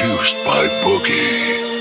produced by Boogie.